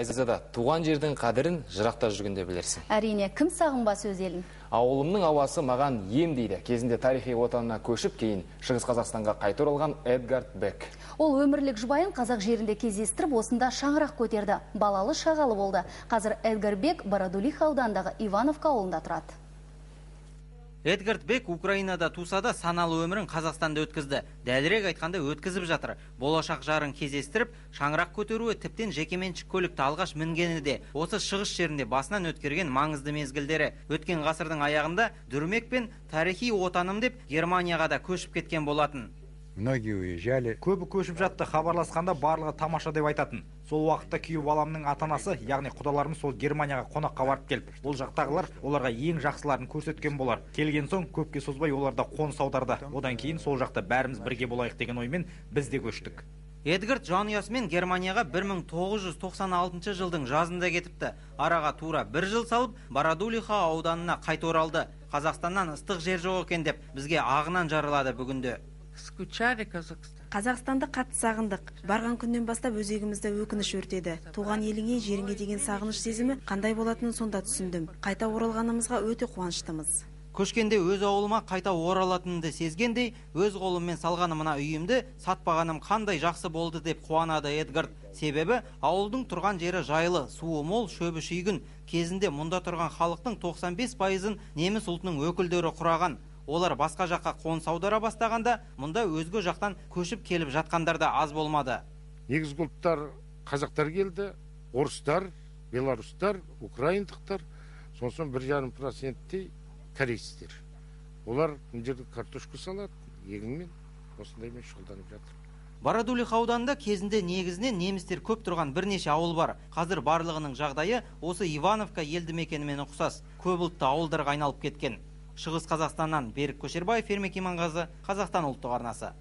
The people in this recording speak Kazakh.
айзада туған жердің қадірін жырақта жүргенде білерсің. Әрине кім сағынбас өз елін? Ауылымның ауасы маған ем дейді. Кезінде тарихи отанына көшіп кейін шығыс қазақстанға қайта оралған эдгард бек ол өмірлік жұбайын қазақ жерінде кездестіріп осында шаңырақ көтерді. Балалы шағалы болды. Қазір эдгар бек бородулиха ауданындағы ивановка ауылында тұрады. Эдгард бек украинада туса да саналы өмірін қазақстанда өткізді. Дәлірек айтқанда өткізіп жатыр. Болашақ жарын кездестіріп шаңырақ көтеруі тіптен жекеменшік көлікті алғаш мінгені де осы шығыс жерінде басынан өткерген маңызды мезгілдері. Өткен ғасырдың аяғында дүрмек пен тарихи отаным деп германияға да көшіп кеткен болатын. Многие уезжали. Көбі көшіп жатты хабарласқанда барлығы тамаша деп айтатын. Сол уақытта күйеу баламның ата анасы яғни құдаларым сол германияға қонаққа барып келіп бұл жақтағылар оларға ең жақсыларын көрсеткен болар. Келген соң көпке созбай олар да қоныс аударды. Одан кейін сол жақта бәріміз бірге болайық деген оймен біз де көштік. Эдгард жанұясымен германияға 1996 жылдың жазында кетіпті. Араға тура бір жыл салып бородулиха ауданына қайта оралды. Қазақстаннан ыстық жер жоқ екен деп бізге ағынан жарылады бүгінде. Скучали Казахстан. қазақстанды қатты сағындық. Барған күннен бастап өзегімізді өкініш өртеді. Туған еліңе жеріңе деген сағыныш сезімі қандай болатынын сонда түсіндім. Қайта оралғанымызға өте қуаныштымыз. Көшкенде өз ауылыма қайта оралатынымды сезгендей өз қолыммен салған мына үйімді сатпағаным қандай жақсы болды деп қуанады эдгард себебі ауылдың тұрған жері жайлы суы мол шөбі шүйгін кезінде мұнда тұрған халықтың 95 пайызын неміс ұлтының өкілдері құраған. Олар басқа жаққа қоныс аудара бастағанда мұнда өзге жақтан көшіп келіп жатқандар да аз болмады. Негізгі ұлттар қазақтар келді орыстар белорустар украиндықтар сосын бір жарым проценттей корейцтер. Олар мына жерде картошка салады егінмен осындаймен шұғылданып жатыр. Бородулиха ауданында кезінде негізінен немістер көп тұрған бірнеше ауыл бар. Қазір барлығының жағдайы осы ивановка елді мекенімен ұқсас. Көп ұлтты ауылдарға айналып кеткен. Шығыс қазақстаннан берік көшербаев ермек иманғазы қазақстан ұлттық арнасы.